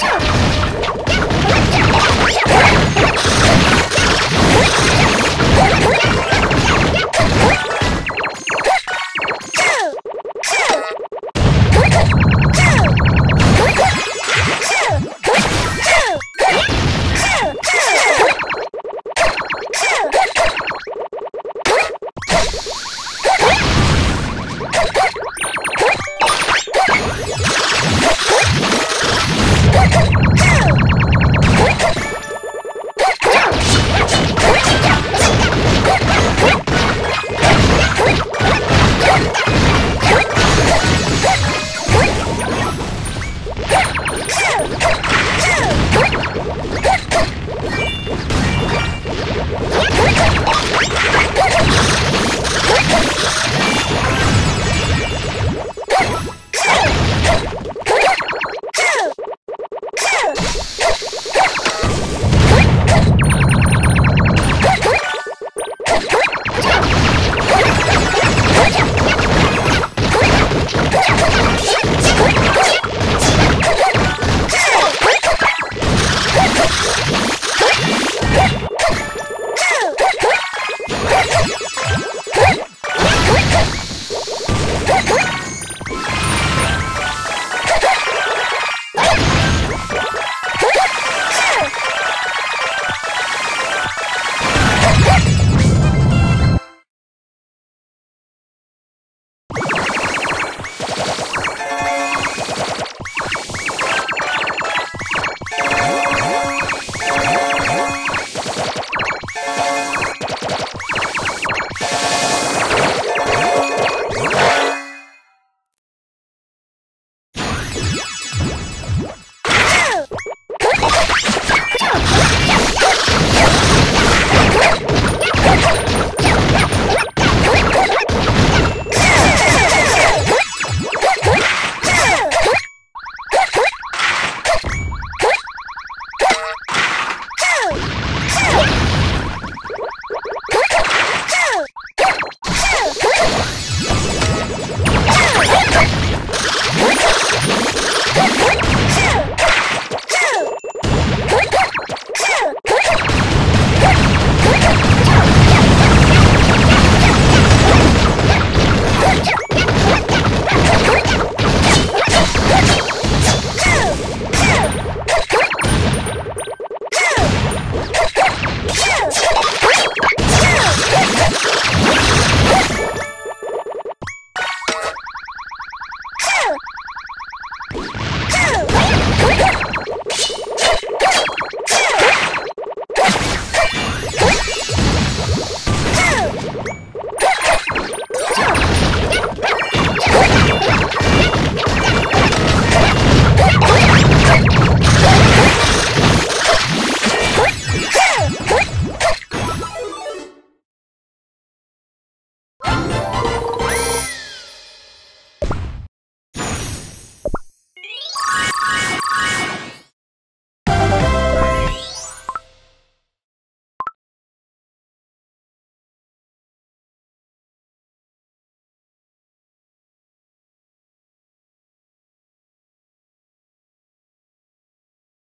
Go!